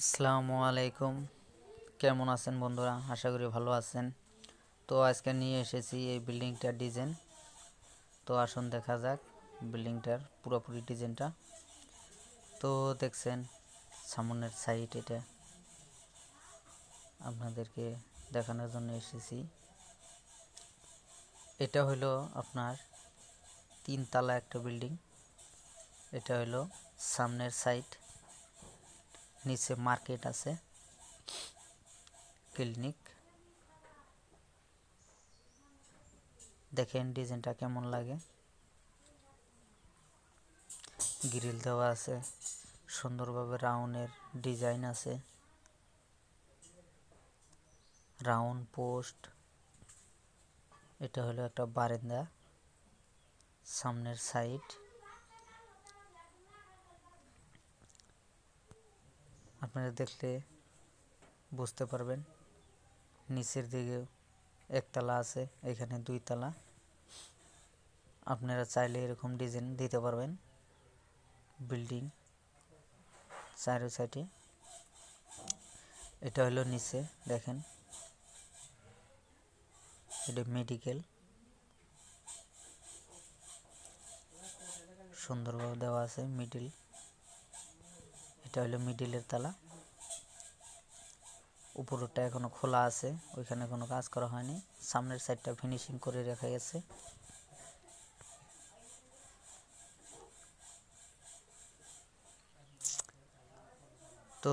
আসসালামু আলাইকুম। কেমন আছেন বন্ধুরা? আশা করি ভালো আছেন। তো আজকে নিয়ে এসেছি এই বিল্ডিংটার ডিজাইন। তো আসুন দেখা যাক বিল্ডিংটার পুরোপুরি ডিজাইনটা। তো দেখছেন সামনের সাইড এটা আপনাদেরকে দেখানোর জন্য এসেছি। এটা হলো আপনার তিনতলা একটা বিল্ডিং। এটা হলো সামনের সাইড। নিচে মার্কেট আছে। ক্লিনিক। দেখেন ডিজাইনটা কেমন লাগে। গ্রিল দেওয়া আছে। সুন্দরভাবে রাউন্ডের ডিজাইন আছে। Round post. এটা হলো একটা বারান্দা। সামনের সাইড। আপনারা দেখলে বুঝতে পারবেন। নিচের দিকে একতলা আছে, এখানে দুই তলা। আপনারা চাইলে এরকম ডিজাইন দিতে পারবেন। বিল্ডিং চারো সাইডে। এটা হলো নিচে, দেখেন। এটা মেডিকেল। সুন্দরভাবে দেওয়া আছে, মিডিল। এটা হলো মিডিলের তালা। উপরটা এখনও খোলা আছে, ওইখানে কোনো কাজ করা হয়নি। সামনের সাইডটা ফিনিশিং করে রাখা গেছে। তো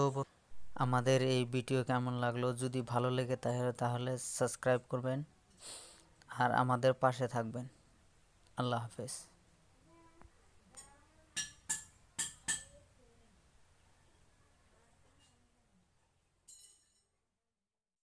আমাদের এই ভিডিও কেমন লাগল? যদি ভালো লেগে তাহলে তাহলে সাবস্ক্রাইব করবেন। আর আমাদের পাশে থাকবেন। আল্লাহ হাফেজ।